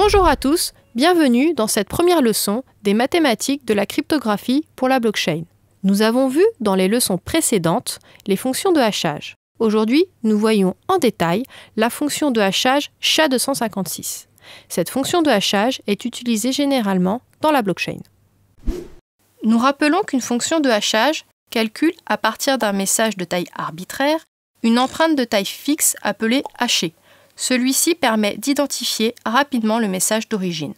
Bonjour à tous, bienvenue dans cette première leçon des mathématiques de la cryptographie pour la blockchain. Nous avons vu dans les leçons précédentes les fonctions de hachage. Aujourd'hui, nous voyons en détail la fonction de hachage SHA-256. Cette fonction de hachage est utilisée généralement dans la blockchain. Nous rappelons qu'une fonction de hachage calcule à partir d'un message de taille arbitraire une empreinte de taille fixe appelée hachée. Celui-ci permet d'identifier rapidement le message d'origine.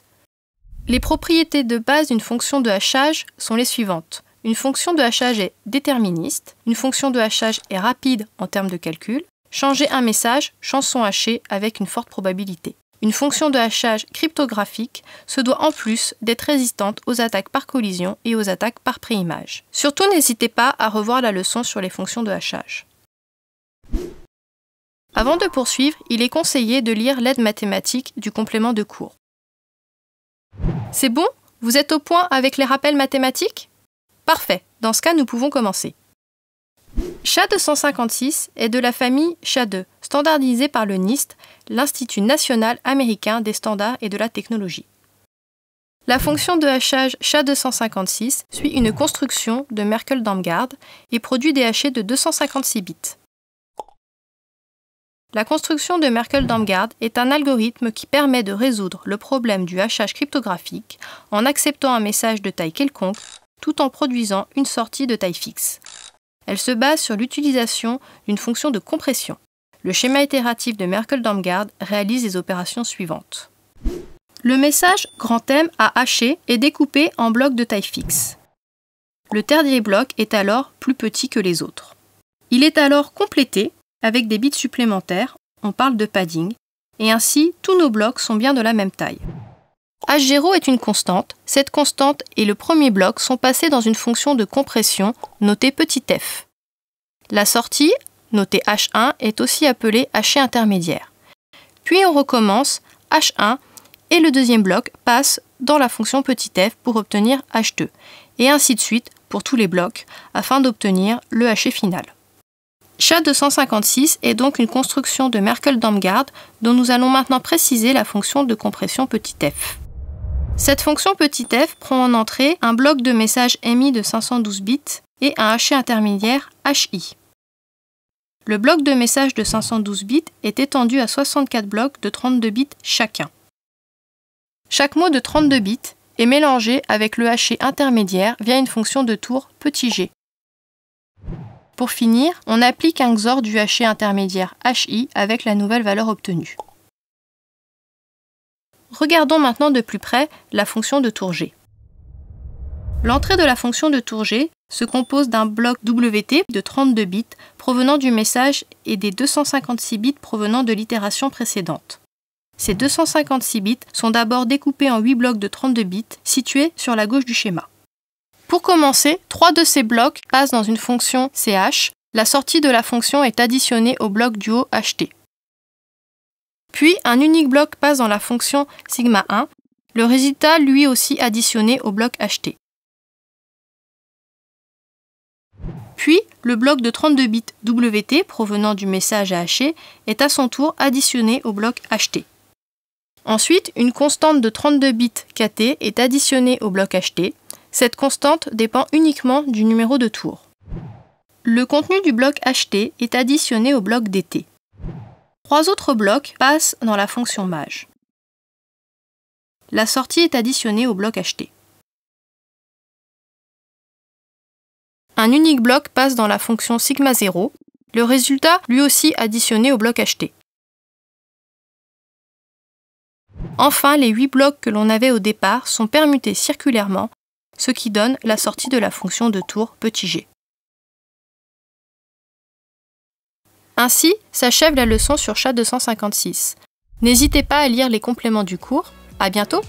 Les propriétés de base d'une fonction de hachage sont les suivantes. Une fonction de hachage est déterministe, une fonction de hachage est rapide en termes de calcul, changer un message, chanson hachée avec une forte probabilité. Une fonction de hachage cryptographique se doit en plus d'être résistante aux attaques par collision et aux attaques par préimage. Surtout n'hésitez pas à revoir la leçon sur les fonctions de hachage. Avant de poursuivre, il est conseillé de lire l'aide mathématique du complément de cours. C'est bon? Vous êtes au point avec les rappels mathématiques? Parfait, dans ce cas nous pouvons commencer. SHA-256 est de la famille SHA-2, standardisée par le NIST, l'Institut national américain des standards et de la technologie. La fonction de hachage SHA-256 suit une construction de Merkel-Damgard et produit des hachés de 256 bits. La construction de Merkel-Damgard est un algorithme qui permet de résoudre le problème du hachage cryptographique en acceptant un message de taille quelconque tout en produisant une sortie de taille fixe. Elle se base sur l'utilisation d'une fonction de compression. Le schéma itératif de Merkel-Damgard réalise les opérations suivantes. Le message grand M à haché est découpé en blocs de taille fixe. Le dernier bloc est alors plus petit que les autres. Il est alors complété avec des bits supplémentaires, on parle de padding, et ainsi tous nos blocs sont bien de la même taille. H0 est une constante. Cette constante et le premier bloc sont passés dans une fonction de compression notée petit f. La sortie, notée H1, est aussi appelée haché intermédiaire. Puis on recommence H1 et le deuxième bloc passe dans la fonction petit f pour obtenir H2, et ainsi de suite pour tous les blocs afin d'obtenir le haché final. SHA-256 est donc une construction de Merkel-Damgard dont nous allons maintenant préciser la fonction de compression petit f. Cette fonction petit f prend en entrée un bloc de message émis de 512 bits et un haché intermédiaire HI. Le bloc de message de 512 bits est étendu à 64 blocs de 32 bits chacun. Chaque mot de 32 bits est mélangé avec le haché intermédiaire via une fonction de tour petit g. Pour finir, on applique un XOR du haché intermédiaire HI avec la nouvelle valeur obtenue. Regardons maintenant de plus près la fonction de tour G. L'entrée de la fonction de tour G se compose d'un bloc WT de 32 bits provenant du message et des 256 bits provenant de l'itération précédente. Ces 256 bits sont d'abord découpés en 8 blocs de 32 bits situés sur la gauche du schéma. Pour commencer, trois de ces blocs passent dans une fonction ch. La sortie de la fonction est additionnée au bloc du haut ht. Puis un unique bloc passe dans la fonction sigma 1, le résultat lui aussi additionné au bloc ht. Puis le bloc de 32 bits WT provenant du message à hacher est à son tour additionné au bloc ht. Ensuite, une constante de 32 bits KT est additionnée au bloc ht. Cette constante dépend uniquement du numéro de tour. Le contenu du bloc ht est additionné au bloc dt. Trois autres blocs passent dans la fonction maj. La sortie est additionnée au bloc ht. Un unique bloc passe dans la fonction sigma 0, le résultat lui aussi additionné au bloc ht. Enfin, les 8 blocs que l'on avait au départ sont permutés circulairement, ce qui donne la sortie de la fonction de tour petit g. Ainsi s'achève la leçon sur chat 256. N'hésitez pas à lire les compléments du cours. À bientôt!